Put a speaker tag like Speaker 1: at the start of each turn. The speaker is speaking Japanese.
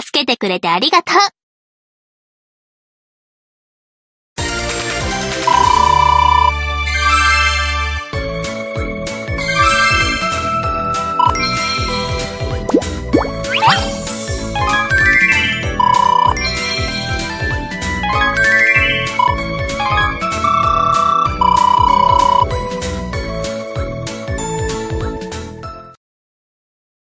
Speaker 1: 助けてくれてありがとう。